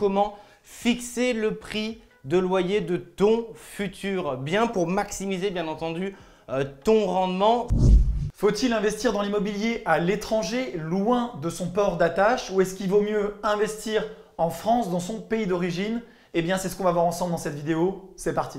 comment fixer le prix de loyer de ton futur bien pour maximiser bien entendu euh, ton rendement. Faut-il investir dans l'immobilier à l'étranger, loin de son port d'attache, ou est-ce qu'il vaut mieux investir en France, dans son pays d'origine? Eh bien, c'est ce qu'on va voir ensemble dans cette vidéo. C'est parti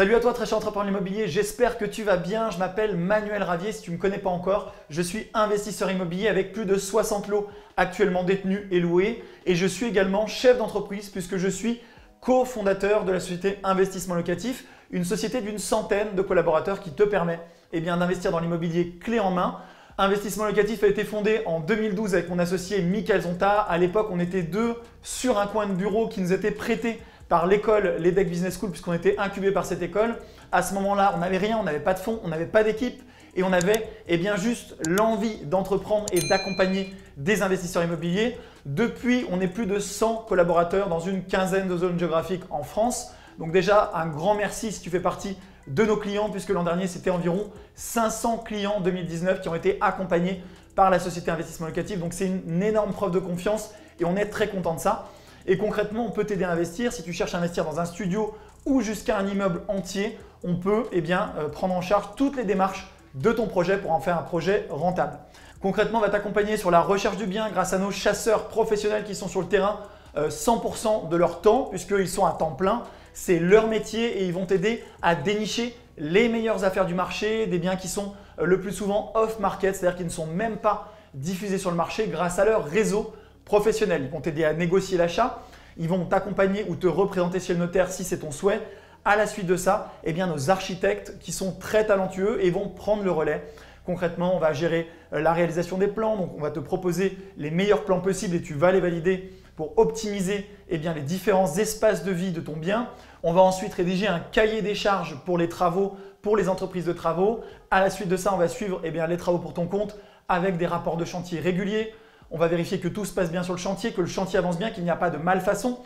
Salut à toi très cher entrepreneur immobilier, j'espère que tu vas bien. Je m'appelle Manuel Ravier, si tu ne me connais pas encore, je suis investisseur immobilier avec plus de 60 lots actuellement détenus et loués et je suis également chef d'entreprise puisque je suis cofondateur de la société Investissement Locatif, une société d'une centaine de collaborateurs qui te permet eh d'investir dans l'immobilier clé en main. Investissement Locatif a été fondé en 2012 avec mon associé Michael Zonta. À l'époque, on était deux sur un coin de bureau qui nous était prêté par l'école l'EDEC Business School puisqu'on était incubé par cette école. À ce moment-là, on n'avait rien, on n'avait pas de fonds, on n'avait pas d'équipe et on avait eh bien, juste l'envie d'entreprendre et d'accompagner des investisseurs immobiliers. Depuis, on est plus de 100 collaborateurs dans une quinzaine de zones géographiques en France. Donc déjà, un grand merci si tu fais partie de nos clients puisque l'an dernier, c'était environ 500 clients 2019 qui ont été accompagnés par la société Investissement Locatif. Donc c'est une énorme preuve de confiance et on est très content de ça. Et concrètement, on peut t'aider à investir. Si tu cherches à investir dans un studio ou jusqu'à un immeuble entier, on peut eh euh, prendre en charge toutes les démarches de ton projet pour en faire un projet rentable. Concrètement, on va t'accompagner sur la recherche du bien grâce à nos chasseurs professionnels qui sont sur le terrain 100% euh, de leur temps puisqu'ils sont à temps plein. C'est leur métier et ils vont t'aider à dénicher les meilleures affaires du marché, des biens qui sont euh, le plus souvent off-market, c'est-à-dire qui ne sont même pas diffusés sur le marché grâce à leur réseau professionnels. Ils vont t'aider à négocier l'achat. Ils vont t'accompagner ou te représenter chez le notaire si c'est ton souhait. À la suite de ça, eh bien, nos architectes qui sont très talentueux et vont prendre le relais. Concrètement, on va gérer euh, la réalisation des plans. Donc, on va te proposer les meilleurs plans possibles et tu vas les valider pour optimiser eh les différents espaces de vie de ton bien. On va ensuite rédiger un cahier des charges pour les travaux, pour les entreprises de travaux. À la suite de ça, on va suivre eh les travaux pour ton compte avec des rapports de chantier réguliers. On va vérifier que tout se passe bien sur le chantier, que le chantier avance bien, qu'il n'y a pas de malfaçon.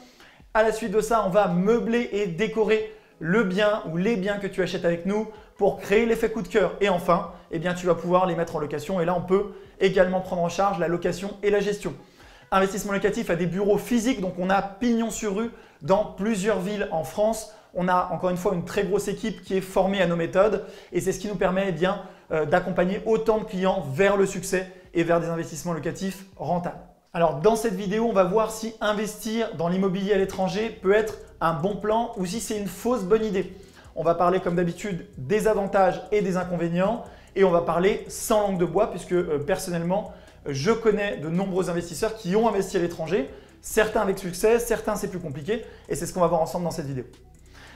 À la suite de ça, on va meubler et décorer le bien ou les biens que tu achètes avec nous pour créer l'effet coup de cœur. Et enfin, eh bien, tu vas pouvoir les mettre en location. Et là, on peut également prendre en charge la location et la gestion. Investissement locatif a des bureaux physiques, donc on a pignon sur rue dans plusieurs villes en France. On a encore une fois une très grosse équipe qui est formée à nos méthodes et c'est ce qui nous permet eh bien euh, d'accompagner autant de clients vers le succès et vers des investissements locatifs rentables. Alors dans cette vidéo, on va voir si investir dans l'immobilier à l'étranger peut être un bon plan ou si c'est une fausse bonne idée. On va parler comme d'habitude des avantages et des inconvénients et on va parler sans langue de bois puisque euh, personnellement, je connais de nombreux investisseurs qui ont investi à l'étranger, certains avec succès, certains c'est plus compliqué et c'est ce qu'on va voir ensemble dans cette vidéo.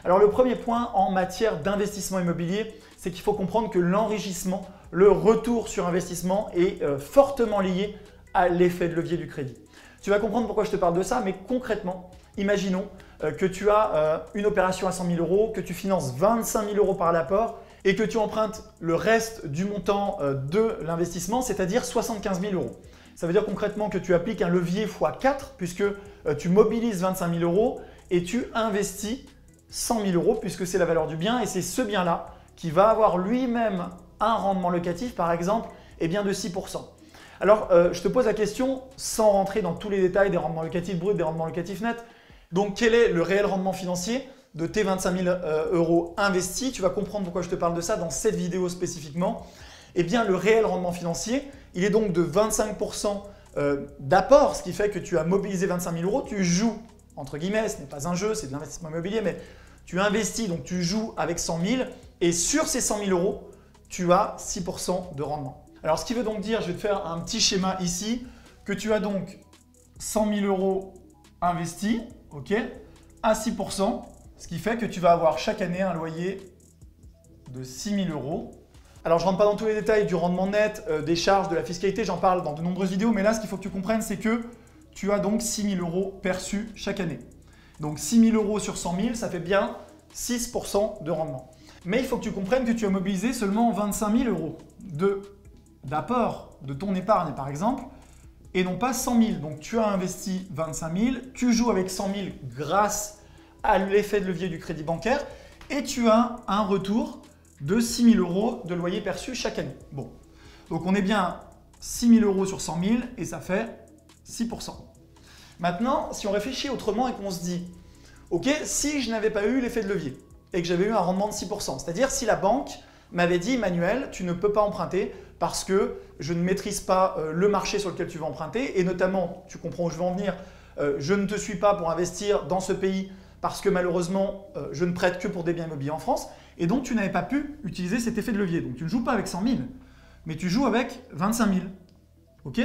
Alors le premier point en matière d'investissement immobilier, c'est qu'il faut comprendre que l'enrichissement, le retour sur investissement est euh, fortement lié à l'effet de levier du crédit. Tu vas comprendre pourquoi je te parle de ça, mais concrètement, imaginons euh, que tu as euh, une opération à 100 000 euros, que tu finances 25 000 euros par l'apport et que tu empruntes le reste du montant de l'investissement, c'est-à-dire 75 000 euros. Ça veut dire concrètement que tu appliques un levier x4 puisque tu mobilises 25 000 euros et tu investis 100 000 euros puisque c'est la valeur du bien et c'est ce bien-là qui va avoir lui-même un rendement locatif, par exemple, eh bien de 6%. Alors, euh, je te pose la question, sans rentrer dans tous les détails des rendements locatifs bruts, des rendements locatifs nets. Donc, quel est le réel rendement financier de tes 25 000 euh, euros investis? Tu vas comprendre pourquoi je te parle de ça dans cette vidéo spécifiquement. Eh bien, le réel rendement financier, il est donc de 25% euh, d'apport, ce qui fait que tu as mobilisé 25 000 euros, tu joues, entre guillemets, ce n'est pas un jeu, c'est de l'investissement immobilier, mais tu investis, donc tu joues avec 100 000 et sur ces 100 000 euros, tu as 6% de rendement. Alors ce qui veut donc dire, je vais te faire un petit schéma ici, que tu as donc 100 000 euros investis, ok, à 6%, ce qui fait que tu vas avoir chaque année un loyer de 6 000 euros. Alors je rentre pas dans tous les détails du rendement net, euh, des charges, de la fiscalité, j'en parle dans de nombreuses vidéos, mais là ce qu'il faut que tu comprennes, c'est que tu as donc 6 000 euros perçus chaque année. Donc 6 000 euros sur 100 000, ça fait bien 6% de rendement. Mais il faut que tu comprennes que tu as mobilisé seulement 25 000 euros d'apport de, ton épargne, par exemple, et non pas 100 000. Donc tu as investi 25 000, tu joues avec 100 000 grâce à l'effet de levier du crédit bancaire, et tu as un retour de 6 000 euros de loyer perçu chaque année. Bon, Donc on est bien 6 000 euros sur 100 000 et ça fait 6%. Maintenant, si on réfléchit autrement et qu'on se dit, ok, si je n'avais pas eu l'effet de levier et que j'avais eu un rendement de 6%, c'est-à-dire si la banque m'avait dit, Emmanuel, tu ne peux pas emprunter parce que je ne maîtrise pas euh, le marché sur lequel tu vas emprunter et notamment, tu comprends où je veux en venir, euh, je ne te suis pas pour investir dans ce pays parce que malheureusement, euh, je ne prête que pour des biens immobiliers en France et donc tu n'avais pas pu utiliser cet effet de levier. Donc tu ne joues pas avec 100 000, mais tu joues avec 25 000. Ok?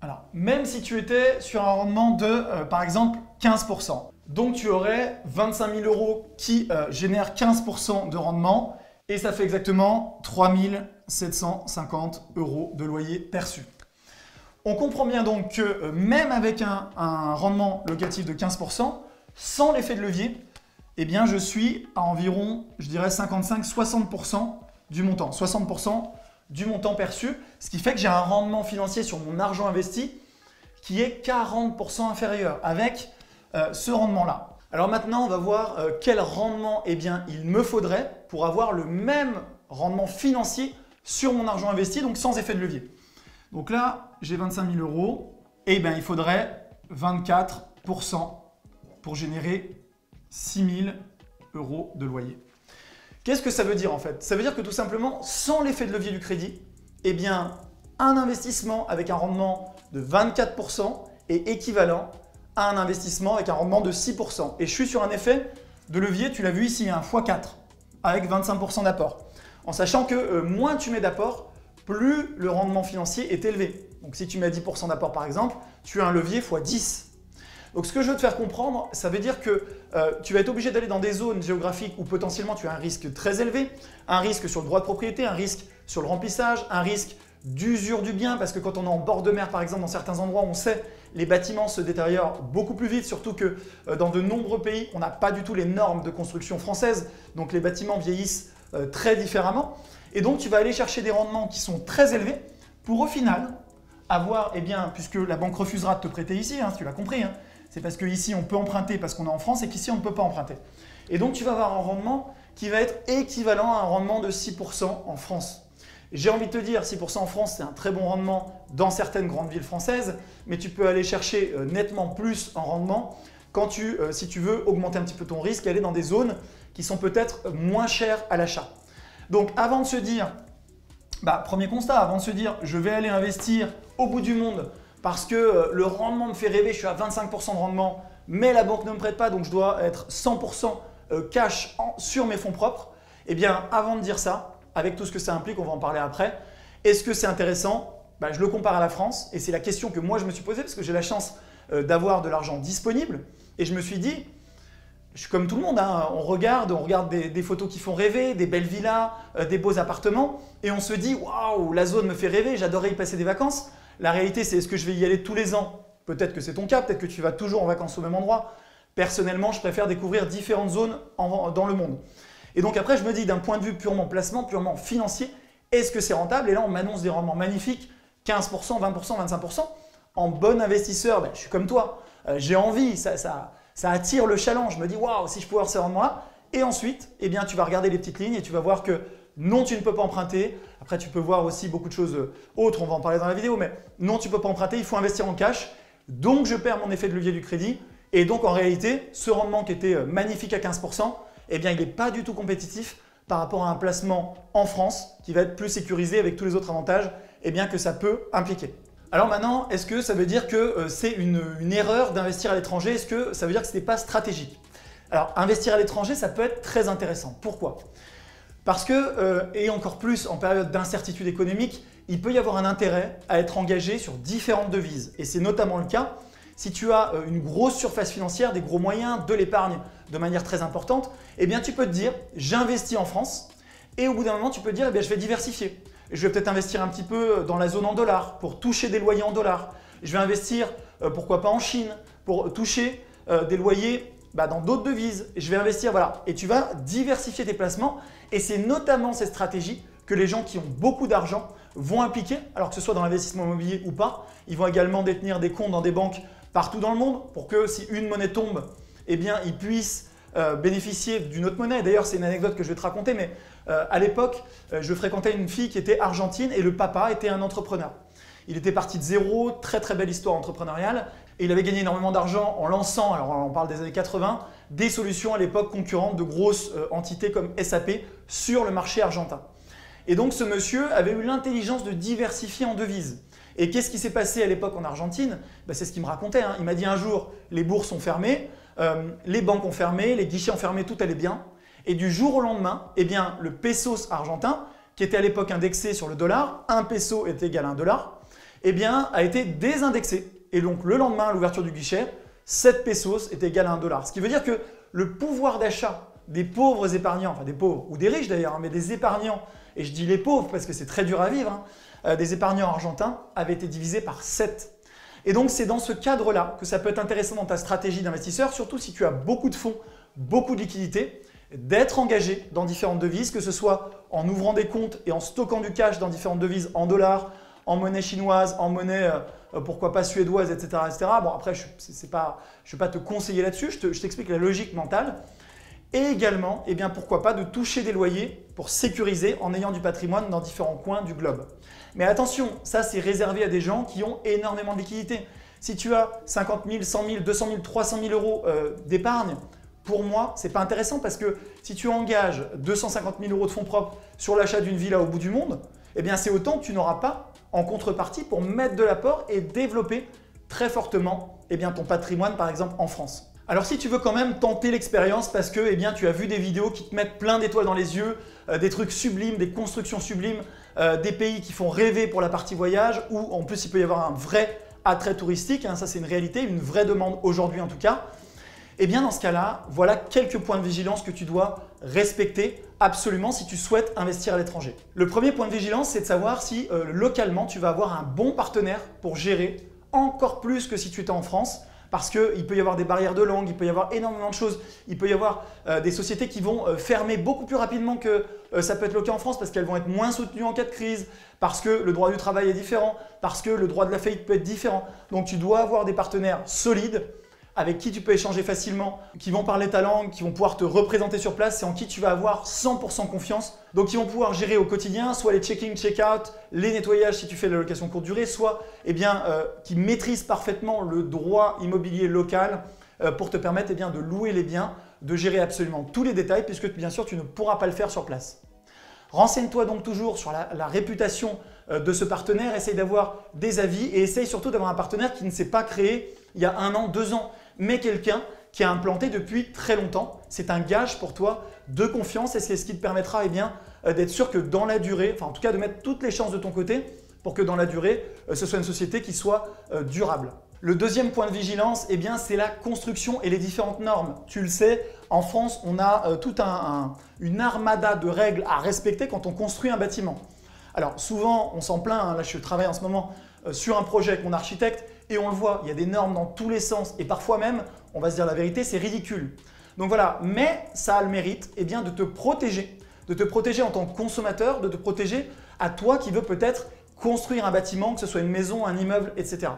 Alors, même si tu étais sur un rendement de, par exemple, 15%, donc tu aurais 25 000 euros qui génèrent 15% de rendement et ça fait exactement 3750 euros de loyer perçu. On comprend bien donc que euh, même avec un, rendement locatif de 15%, sans l'effet de levier, eh bien je suis à environ, je dirais 55-60% du montant. 60% du montant perçu, ce qui fait que j'ai un rendement financier sur mon argent investi qui est 40% inférieur avec euh, ce rendement-là. Alors maintenant, on va voir euh, quel rendement eh bien, il me faudrait pour avoir le même rendement financier sur mon argent investi, donc sans effet de levier. Donc là, j'ai 25 000 euros, et eh bien il faudrait 24% pour générer 6 000 euros de loyer. Qu'est-ce que ça veut dire en fait? Ça veut dire que tout simplement, sans l'effet de levier du crédit, eh bien, un investissement avec un rendement de 24% est équivalent un investissement avec un rendement de 6%. Et je suis sur un effet de levier, tu l'as vu ici, un x4 avec 25% d'apport. En sachant que euh, moins tu mets d'apport, plus le rendement financier est élevé. Donc si tu mets 10% d'apport par exemple, tu as un levier x 10. Donc ce que je veux te faire comprendre, ça veut dire que euh, tu vas être obligé d'aller dans des zones géographiques où potentiellement tu as un risque très élevé, un risque sur le droit de propriété, un risque sur le remplissage, un risque d'usure du bien, parce que quand on est en bord de mer par exemple, dans certains endroits, on sait les bâtiments se détériorent beaucoup plus vite, surtout que euh, dans de nombreux pays, on n'a pas du tout les normes de construction françaises, donc les bâtiments vieillissent euh, très différemment. Et donc tu vas aller chercher des rendements qui sont très élevés pour au final avoir, eh bien, puisque la banque refusera de te prêter ici, hein, tu l'as compris, hein, c'est parce qu'ici on peut emprunter parce qu'on est en France et qu'ici on ne peut pas emprunter. Et donc tu vas avoir un rendement qui va être équivalent à un rendement de 6% en France. J'ai envie de te dire, 6% en France, c'est un très bon rendement dans certaines grandes villes françaises, mais tu peux aller chercher euh, nettement plus en rendement quand tu, euh, si tu veux augmenter un petit peu ton risque, aller dans des zones qui sont peut-être moins chères à l'achat. Donc avant de se dire, bah, premier constat, avant de se dire je vais aller investir au bout du monde parce que euh, le rendement me fait rêver, je suis à 25% de rendement, mais la banque ne me prête pas, donc je dois être 100% cash sur mes fonds propres, eh bien avant de dire ça, avec tout ce que ça implique, on va en parler après. Est-ce que c'est intéressant? Bah, Je le compare à la France et c'est la question que moi je me suis posée parce que j'ai la chance euh, d'avoir de l'argent disponible et je me suis dit, je suis comme tout le monde, hein, on regarde, on regarde des, photos qui font rêver, des belles villas, euh, des beaux appartements et on se dit, waouh, la zone me fait rêver, j'adorerais y passer des vacances. La réalité, c'est est-ce que je vais y aller tous les ans? Peut-être que c'est ton cas, peut-être que tu vas toujours en vacances au même endroit. Personnellement, je préfère découvrir différentes zones dans le monde. Et donc après, je me dis d'un point de vue purement placement, purement financier, est-ce que c'est rentable? Et là, on m'annonce des rendements magnifiques, 15%, 20%, 25%. En bon investisseur, ben, je suis comme toi, euh, j'ai envie, ça, attire le challenge. Je me dis, waouh, si je pouvais avoir ces rendements-là. Et ensuite, eh bien, tu vas regarder les petites lignes et tu vas voir que non, tu ne peux pas emprunter. Après, tu peux voir aussi beaucoup de choses euh, autres, on va en parler dans la vidéo, mais non, tu ne peux pas emprunter, il faut investir en cash. Donc, je perds mon effet de levier du crédit. Et donc, en réalité, ce rendement qui était euh, magnifique à 15%, eh bien, il n'est pas du tout compétitif par rapport à un placement en France qui va être plus sécurisé avec tous les autres avantages eh bien, que ça peut impliquer. Alors maintenant, est-ce que ça veut dire que euh, c'est une, erreur d'investir à l'étranger? Est-ce que ça veut dire que ce n'est pas stratégique? Alors, investir à l'étranger, ça peut être très intéressant. Pourquoi? Parce que, euh, et encore plus en période d'incertitude économique, il peut y avoir un intérêt à être engagé sur différentes devises. Et c'est notamment le cas si tu as euh, une grosse surface financière, des gros moyens, de l'épargne de manière très importante, eh bien tu peux te dire j'investis en France et au bout d'un moment tu peux dire eh bien, je vais diversifier. Je vais peut-être investir un petit peu dans la zone en dollars pour toucher des loyers en dollars. Je vais investir euh, pourquoi pas en Chine pour toucher euh, des loyers bah, dans d'autres devises. Je vais investir voilà et tu vas diversifier tes placements et c'est notamment cette stratégie que les gens qui ont beaucoup d'argent vont appliquer, alors que ce soit dans l'investissement immobilier ou pas. Ils vont également détenir des comptes dans des banques partout dans le monde pour que si une monnaie tombe, eh bien, euh, bénéficier d'une autre monnaie. D'ailleurs, c'est une anecdote que je vais te raconter, mais euh, à l'époque, euh, je fréquentais une fille qui était argentine et le papa était un entrepreneur. Il était parti de zéro, très très belle histoire entrepreneuriale, et il avait gagné énormément d'argent en lançant, alors on parle des années 80, des solutions à l'époque concurrentes de grosses entités comme SAP sur le marché argentin. Et donc ce monsieur avait eu l'intelligence de diversifier en devises. Et qu'est-ce qui s'est passé à l'époque en Argentine? Ben, C'est ce qu'il me racontait. Hein. Il m'a dit un jour, les bourses sont fermées, euh, les banques ont fermé, les guichets ont fermé, tout allait bien. Et du jour au lendemain, eh bien, le pesos argentin, qui était à l'époque indexé sur le dollar, un peso est égal à un dollar, eh a été désindexé. Et donc le lendemain, à l'ouverture du guichet, 7 pesos est égal à un dollar. Ce qui veut dire que le pouvoir d'achat des pauvres épargnants, enfin des pauvres ou des riches d'ailleurs, hein, mais des épargnants, et je dis les pauvres parce que c'est très dur à vivre, hein, des épargnants argentins avait été divisé par 7. Et donc c'est dans ce cadre-là que ça peut être intéressant dans ta stratégie d'investisseur, surtout si tu as beaucoup de fonds, beaucoup de liquidités, d'être engagé dans différentes devises, que ce soit en ouvrant des comptes et en stockant du cash dans différentes devises, en dollars, en monnaie chinoise, en monnaie, euh, pourquoi pas suédoise, etc. etc. Bon après, je ne vais pas te conseiller là-dessus, je t'explique la logique mentale. Et également, eh pourquoi pas de toucher des loyers pour sécuriser en ayant du patrimoine dans différents coins du globe. Mais attention, ça c'est réservé à des gens qui ont énormément de liquidités. Si tu as 50 000, 100 000, 200 000, 300 000 euros euh, d'épargne, pour moi, ce n'est pas intéressant parce que si tu engages 250 000 euros de fonds propres sur l'achat d'une villa au bout du monde, eh bien c'est autant que tu n'auras pas en contrepartie pour mettre de l'apport et développer très fortement eh ton patrimoine par exemple en France. Alors si tu veux quand même tenter l'expérience parce que eh bien, tu as vu des vidéos qui te mettent plein d'étoiles dans les yeux, euh, des trucs sublimes, des constructions sublimes, euh, des pays qui font rêver pour la partie voyage, où en plus il peut y avoir un vrai attrait touristique, hein, ça c'est une réalité, une vraie demande aujourd'hui en tout cas, eh bien dans ce cas-là, voilà quelques points de vigilance que tu dois respecter absolument si tu souhaites investir à l'étranger. Le premier point de vigilance, c'est de savoir si euh, localement tu vas avoir un bon partenaire pour gérer encore plus que si tu étais en France parce qu'il peut y avoir des barrières de langue, il peut y avoir énormément de choses, il peut y avoir euh, des sociétés qui vont euh, fermer beaucoup plus rapidement que euh, ça peut être le cas en France parce qu'elles vont être moins soutenues en cas de crise, parce que le droit du travail est différent, parce que le droit de la faillite peut être différent. Donc tu dois avoir des partenaires solides avec qui tu peux échanger facilement, qui vont parler ta langue, qui vont pouvoir te représenter sur place et en qui tu vas avoir 100% confiance. Donc ils vont pouvoir gérer au quotidien soit les check-in, check-out, les nettoyages si tu fais la location courte durée, soit eh bien, euh, qui maîtrisent parfaitement le droit immobilier local euh, pour te permettre eh bien, de louer les biens, de gérer absolument tous les détails puisque bien sûr tu ne pourras pas le faire sur place. Renseigne-toi donc toujours sur la, la réputation euh, de ce partenaire, essaye d'avoir des avis et essaye surtout d'avoir un partenaire qui ne s'est pas créé il y a un an, deux ans mais quelqu'un qui a implanté depuis très longtemps. C'est un gage pour toi de confiance et c'est ce qui te permettra eh euh, d'être sûr que dans la durée, enfin en tout cas de mettre toutes les chances de ton côté pour que dans la durée, euh, ce soit une société qui soit euh, durable. Le deuxième point de vigilance, eh bien, c'est la construction et les différentes normes. Tu le sais, en France, on a toute une armada de règles à respecter quand on construit un bâtiment. Alors souvent, on s'en plaint, hein. là je travaille en ce moment sur un projet avec mon architecte, et on le voit, il y a des normes dans tous les sens et parfois même, on va se dire la vérité, c'est ridicule. Donc voilà, mais ça a le mérite eh bien, de te protéger, de te protéger en tant que consommateur, de te protéger à toi qui veux peut-être construire un bâtiment, que ce soit une maison, un immeuble, etc.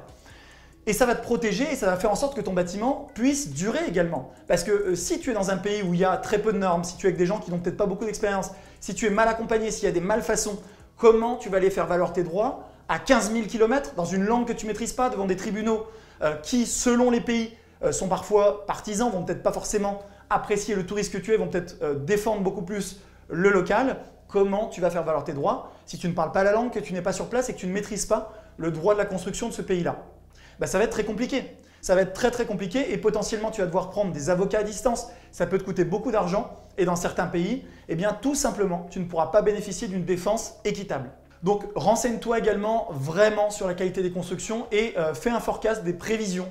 Et ça va te protéger et ça va faire en sorte que ton bâtiment puisse durer également. Parce que euh, si tu es dans un pays où il y a très peu de normes, si tu es avec des gens qui n'ont peut-être pas beaucoup d'expérience, si tu es mal accompagné, s'il y a des malfaçons, comment tu vas aller faire valoir tes droits à 15 000 km dans une langue que tu maîtrises pas devant des tribunaux euh, qui, selon les pays, euh, sont parfois partisans, vont peut-être pas forcément apprécier le touriste que tu es, vont peut-être euh, défendre beaucoup plus le local. Comment tu vas faire valoir tes droits si tu ne parles pas la langue, que tu n'es pas sur place et que tu ne maîtrises pas le droit de la construction de ce pays-là? Bah, Ça va être très compliqué. Ça va être très très compliqué et potentiellement tu vas devoir prendre des avocats à distance. Ça peut te coûter beaucoup d'argent et dans certains pays, eh bien tout simplement, tu ne pourras pas bénéficier d'une défense équitable. Donc renseigne-toi également vraiment sur la qualité des constructions et euh, fais un forecast des prévisions.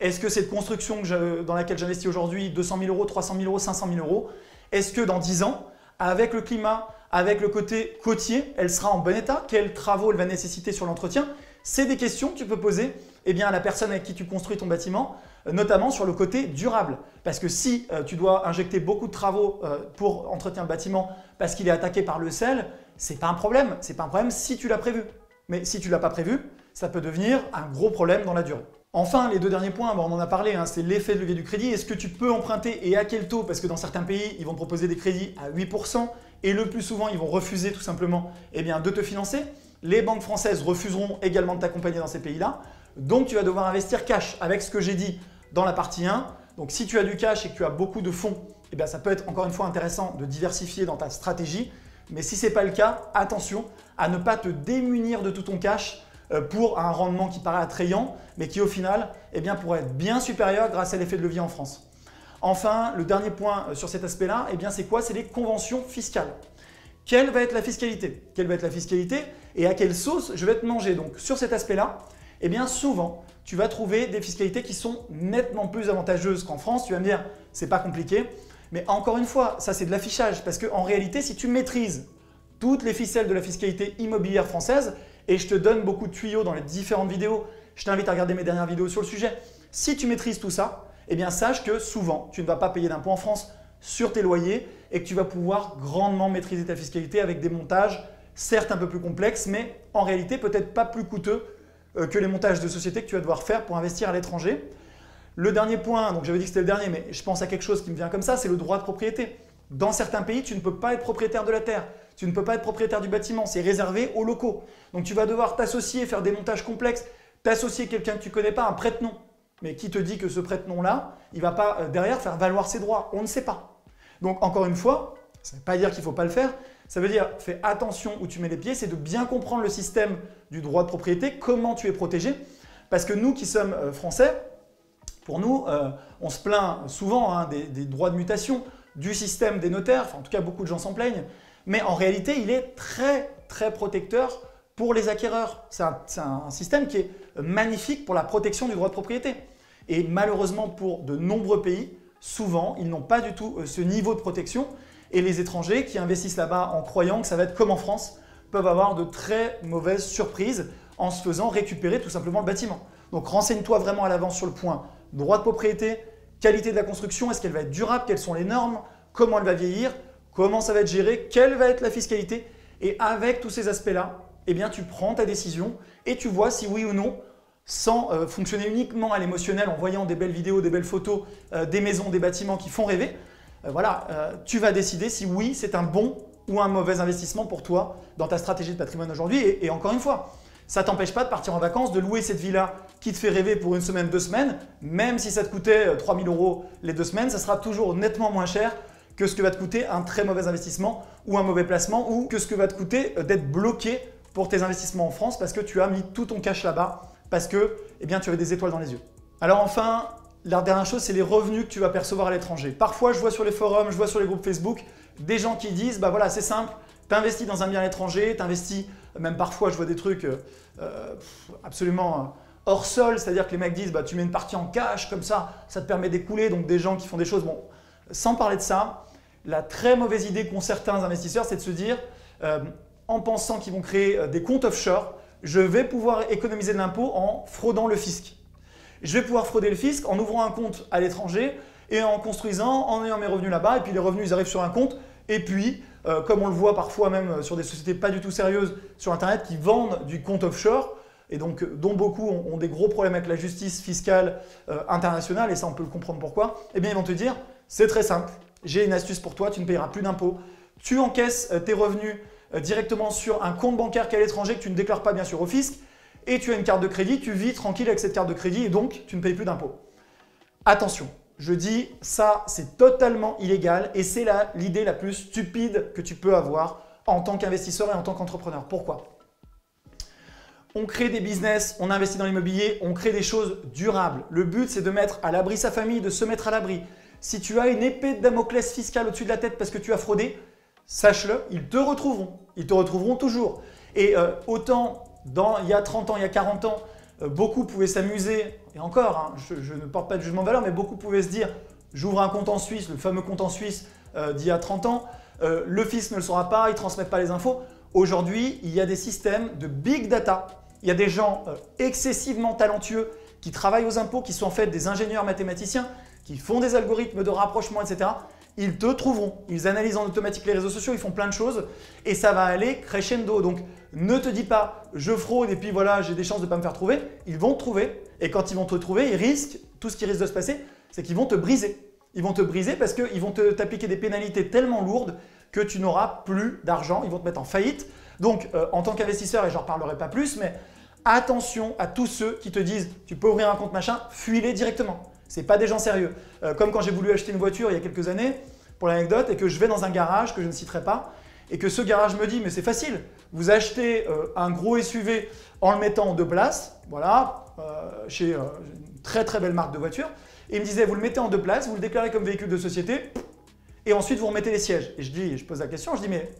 Est-ce que cette construction dans laquelle j'investis aujourd'hui, 200 000 euros, 300 000 euros, 500 000 euros, est-ce que dans 10 ans, avec le climat, avec le côté côtier, elle sera en bon état? Quels travaux elle va nécessiter sur l'entretien? C'est des questions que tu peux poser eh bien, à la personne avec qui tu construis ton bâtiment, euh, notamment sur le côté durable. Parce que si euh, tu dois injecter beaucoup de travaux pour entretenir le bâtiment parce qu'il est attaqué par le sel, c'est pas un problème. C'est pas un problème si tu l'as prévu. Mais si tu l'as pas prévu, ça peut devenir un gros problème dans la durée. Enfin, les deux derniers points, on en a parlé, hein, c'est l'effet de levier du crédit. Est-ce que tu peux emprunter et à quel taux? Parce que dans certains pays, ils vont proposer des crédits à 8% et le plus souvent, ils vont refuser tout simplement eh bien, de te financer. Les banques françaises refuseront également de t'accompagner dans ces pays-là. Donc, tu vas devoir investir cash avec ce que j'ai dit dans la partie 1. Donc, si tu as du cash et que tu as beaucoup de fonds, eh bien, ça peut être encore une fois intéressant de diversifier dans ta stratégie. Mais si ce n'est pas le cas, attention à ne pas te démunir de tout ton cash euh, pour un rendement qui paraît attrayant, mais qui au final eh bien, pourrait être bien supérieur grâce à l'effet de levier en France. Enfin, le dernier point euh, sur cet aspect-là, eh c'est quoi? C'est les conventions fiscales. Quelle va être la fiscalité? Quelle va être la fiscalité? Et à quelle sauce je vais te manger? Donc sur cet aspect-là, eh bien souvent, tu vas trouver des fiscalités qui sont nettement plus avantageuses qu'en France. Tu vas me dire, c'est pas compliqué. Mais encore une fois, ça c'est de l'affichage parce qu'en réalité, si tu maîtrises toutes les ficelles de la fiscalité immobilière française, et je te donne beaucoup de tuyaux dans les différentes vidéos. Je t'invite à regarder mes dernières vidéos sur le sujet. Si tu maîtrises tout ça, eh bien sache que souvent, tu ne vas pas payer d'impôts en France sur tes loyers et que tu vas pouvoir grandement maîtriser ta fiscalité avec des montages certes un peu plus complexes, mais en réalité peut-être pas plus coûteux euh, que les montages de société que tu vas devoir faire pour investir à l'étranger. Le dernier point, donc j'avais dit que c'était le dernier, mais je pense à quelque chose qui me vient comme ça, c'est le droit de propriété. Dans certains pays, tu ne peux pas être propriétaire de la terre. Tu ne peux pas être propriétaire du bâtiment, c'est réservé aux locaux. Donc tu vas devoir t'associer, faire des montages complexes, t'associer quelqu'un que tu ne connais pas, un prête-nom. Mais qui te dit que ce prête-nom-là, il ne va pas euh, derrière faire valoir ses droits? On ne sait pas. Donc encore une fois, ça ne veut pas dire qu'il ne faut pas le faire. Ça veut dire fais attention où tu mets les pieds, c'est de bien comprendre le système du droit de propriété, comment tu es protégé. Parce que nous qui sommes euh, français, pour nous, euh, on se plaint souvent hein, des, droits de mutation, du système des notaires, en tout cas beaucoup de gens s'en plaignent, mais en réalité, il est très, très protecteur pour les acquéreurs. C'est un, système qui est magnifique pour la protection du droit de propriété. Et malheureusement, pour de nombreux pays, souvent, ils n'ont pas du tout euh, ce niveau de protection. Et les étrangers qui investissent là-bas en croyant que ça va être comme en France, peuvent avoir de très mauvaises surprises en se faisant récupérer tout simplement le bâtiment. Donc renseigne-toi vraiment à l'avance sur le point droit de propriété, qualité de la construction, est-ce qu'elle va être durable, quelles sont les normes, comment elle va vieillir, comment ça va être géré, quelle va être la fiscalité. Et avec tous ces aspects-là, eh bien, tu prends ta décision et tu vois si oui ou non, sans euh, fonctionner uniquement à l'émotionnel en voyant des belles vidéos, des belles photos, euh, des maisons, des bâtiments qui font rêver, euh, voilà, tu vas décider si oui, c'est un bon ou un mauvais investissement pour toi dans ta stratégie de patrimoine aujourd'hui. Et, et, encore une fois, ça t'empêche pas de partir en vacances, de louer cette villa qui te fait rêver pour une semaine, deux semaines, même si ça te coûtait 3000 euros les deux semaines, ça sera toujours nettement moins cher que ce que va te coûter un très mauvais investissement ou un mauvais placement ou que ce que va te coûter euh, d'être bloqué pour tes investissements en France parce que tu as mis tout ton cash là-bas parce que eh bien, tu avais des étoiles dans les yeux. Alors enfin, la dernière chose, c'est les revenus que tu vas percevoir à l'étranger. Parfois, je vois sur les forums, je vois sur les groupes Facebook des gens qui disent, bah voilà, c'est simple, tu investis dans un bien à l'étranger, tu investis, même parfois, je vois des trucs euh, euh, absolument hors sol, c'est-à-dire que les mecs disent, bah tu mets une partie en cash, comme ça, ça te permet d'écouler, donc des gens qui font des choses, bon, sans parler de ça, la très mauvaise idée qu'ont certains investisseurs, c'est de se dire, euh, en pensant qu'ils vont créer euh, des comptes offshore, je vais pouvoir économiser de l'impôt en fraudant le fisc. Je vais pouvoir frauder le fisc en ouvrant un compte à l'étranger et en construisant, en ayant mes revenus là-bas, et puis les revenus ils arrivent sur un compte, et puis, euh, comme on le voit parfois même sur des sociétés pas du tout sérieuses sur Internet qui vendent du compte offshore, et donc dont beaucoup ont, des gros problèmes avec la justice fiscale internationale, et ça on peut le comprendre pourquoi, eh bien ils vont te dire, c'est très simple, j'ai une astuce pour toi, tu ne payeras plus d'impôts. Tu encaisses euh, tes revenus euh, directement sur un compte bancaire qui est à l'étranger que tu ne déclares pas bien sûr au fisc et tu as une carte de crédit, tu vis tranquille avec cette carte de crédit et donc tu ne payes plus d'impôts. Attention, je dis ça c'est totalement illégal et c'est l'idée la plus stupide que tu peux avoir en tant qu'investisseur et en tant qu'entrepreneur. Pourquoi? On crée des business, on investit dans l'immobilier, on crée des choses durables. Le but, c'est de mettre à l'abri sa famille, de se mettre à l'abri si tu as une épée de Damoclès fiscale au-dessus de la tête parce que tu as fraudé, sache-le, ils te retrouveront. Ils te retrouveront toujours. Et euh, autant dans, il y a 30 ans, il y a 40 ans, euh, beaucoup pouvaient s'amuser, et encore, hein, je, ne porte pas de jugement de valeur, mais beaucoup pouvaient se dire, j'ouvre un compte en Suisse, le fameux compte en Suisse euh, d'il y a 30 ans, le fisc ne le saura pas, ils ne transmettent pas les infos. Aujourd'hui, il y a des systèmes de big data. Il y a des gens excessivement talentueux qui travaillent aux impôts, qui sont en fait des ingénieurs mathématiciens, qui font des algorithmes de rapprochement, etc., ils te trouveront. Ils analysent en automatique les réseaux sociaux, ils font plein de choses et ça va aller crescendo. Donc ne te dis pas je fraude et puis voilà, j'ai des chances de ne pas me faire trouver. Ils vont te trouver et quand ils vont te trouver, ils risquent, tout ce qui risque de se passer, c'est qu'ils vont te briser. Ils vont te briser parce qu'ils vont t'appliquer des pénalités tellement lourdes que tu n'auras plus d'argent, ils vont te mettre en faillite. Donc euh, en tant qu'investisseur, et j'en reparlerai pas plus, mais attention à tous ceux qui te disent tu peux ouvrir un compte machin, fuis-les directement. Ce pas des gens sérieux. Euh, comme quand j'ai voulu acheter une voiture il y a quelques années, pour l'anecdote, et que je vais dans un garage que je ne citerai pas, et que ce garage me dit mais c'est facile, vous achetez euh, un gros SUV en le mettant en deux places, voilà, chez une très très belle marque de voiture, et il me disait vous le mettez en deux places, vous le déclarez comme véhicule de société, et ensuite vous remettez les sièges. Et je dis, je pose la question, je dis mais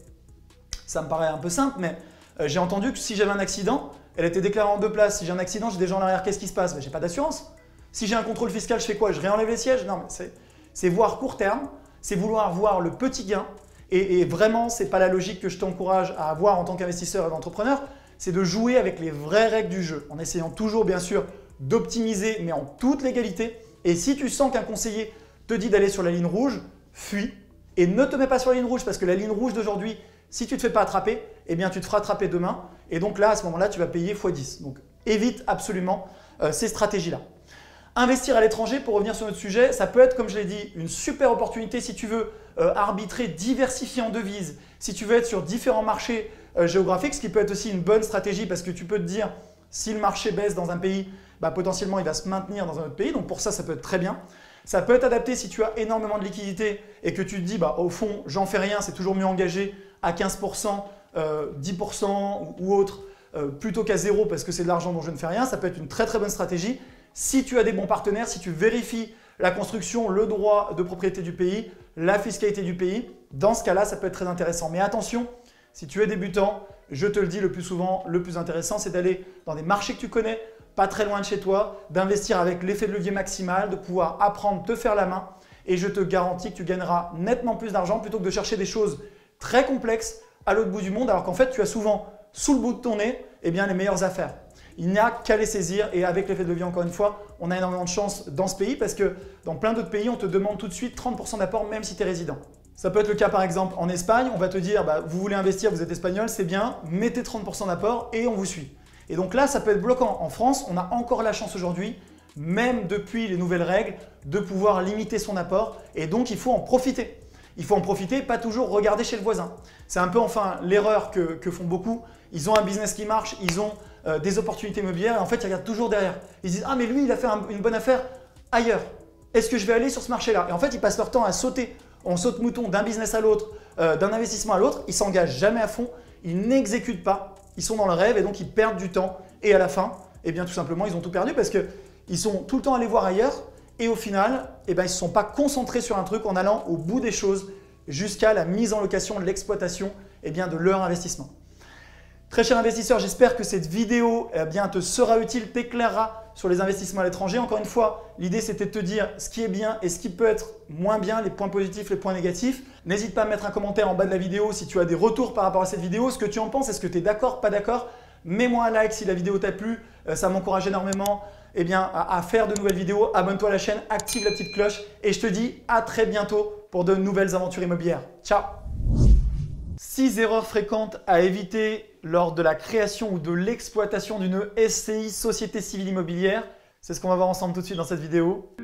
ça me paraît un peu simple, mais euh, j'ai entendu que si j'avais un accident, elle était déclarée en deux places. Si j'ai un accident, j'ai des gens en arrière, qu'est-ce qui se passe? Je J'ai pas d'assurance. Si j'ai un contrôle fiscal, je fais quoi? Je réenlève les sièges? Non, mais c'est voir court terme, c'est vouloir voir le petit gain. Et, et vraiment, c'est pas la logique que je t'encourage à avoir en tant qu'investisseur et d'entrepreneur. C'est de jouer avec les vraies règles du jeu, en essayant toujours, bien sûr, d'optimiser, mais en toute légalité. Et si tu sens qu'un conseiller te dit d'aller sur la ligne rouge, fuis et ne te mets pas sur la ligne rouge parce que la ligne rouge d'aujourd'hui, si tu ne te fais pas attraper, eh bien tu te feras attraper demain. Et donc là, à ce moment-là, tu vas payer x10. Donc évite absolument euh, ces stratégies-là. Investir à l'étranger, pour revenir sur notre sujet, ça peut être, comme je l'ai dit, une super opportunité si tu veux euh, arbitrer, diversifier en devises, si tu veux être sur différents marchés euh, géographiques, ce qui peut être aussi une bonne stratégie parce que tu peux te dire, si le marché baisse dans un pays, bah, potentiellement il va se maintenir dans un autre pays. Donc pour ça, ça peut être très bien. Ça peut être adapté si tu as énormément de liquidités et que tu te dis, bah, au fond, j'en fais rien, c'est toujours mieux engagé à 15%, 10% euh, ou autre, euh, plutôt qu'à zéro parce que c'est de l'argent dont je ne fais rien. Ça peut être une très très bonne stratégie. Si tu as des bons partenaires, si tu vérifies la construction, le droit de propriété du pays, la fiscalité du pays, dans ce cas-là, ça peut être très intéressant. Mais attention, si tu es débutant, je te le dis le plus souvent, le plus intéressant, c'est d'aller dans des marchés que tu connais, pas très loin de chez toi, d'investir avec l'effet de levier maximal, de pouvoir apprendre, te faire la main. Et je te garantis que tu gagneras nettement plus d'argent plutôt que de chercher des choses très complexes à l'autre bout du monde, alors qu'en fait, tu as souvent sous le bout de ton nez eh les meilleures affaires. Il n'y a qu'à les saisir et avec l'effet de levier, encore une fois, on a énormément de chance dans ce pays parce que dans plein d'autres pays, on te demande tout de suite 30% d'apport même si tu es résident. Ça peut être le cas par exemple en Espagne, on va te dire bah, vous voulez investir, vous êtes espagnol, c'est bien, mettez 30% d'apport et on vous suit. Et donc là, ça peut être bloquant. En France, on a encore la chance aujourd'hui, même depuis les nouvelles règles, de pouvoir limiter son apport. Et donc, il faut en profiter. Il faut en profiter, pas toujours regarder chez le voisin. C'est un peu enfin l'erreur que, font beaucoup. Ils ont un business qui marche, ils ont euh, des opportunités immobilières et en fait, ils regardent toujours derrière. Ils disent Ah, mais lui, il a fait une bonne affaire ailleurs. Est-ce que je vais aller sur ce marché-là? Et en fait, ils passent leur temps à sauter. On saute mouton d'un business à l'autre, euh, d'un investissement à l'autre. Ils s'engagent jamais à fond. Ils n'exécutent pas ils sont dans le rêve et donc ils perdent du temps. Et à la fin, eh bien tout simplement, ils ont tout perdu parce qu'ils sont tout le temps allés voir ailleurs et au final, eh bien, ils ne se sont pas concentrés sur un truc en allant au bout des choses jusqu'à la mise en location, l'exploitation eh bien, de leur investissement. Très cher investisseur, j'espère que cette vidéo eh bien, te sera utile, t'éclairera sur les investissements à l'étranger. Encore une fois, l'idée c'était de te dire ce qui est bien et ce qui peut être moins bien, les points positifs, les points négatifs. N'hésite pas à mettre un commentaire en bas de la vidéo si tu as des retours par rapport à cette vidéo, ce que tu en penses, est-ce que tu es d'accord, pas d'accord? Mets-moi un like si la vidéo t'a plu, euh, ça m'encourage énormément eh bien, à, faire de nouvelles vidéos. Abonne-toi à la chaîne, active la petite cloche et je te dis à très bientôt pour de nouvelles aventures immobilières. Ciao 6 erreurs fréquentes à éviter lors de la création ou de l'exploitation d'une SCI, Société Civile Immobilière. C'est ce qu'on va voir ensemble tout de suite dans cette vidéo.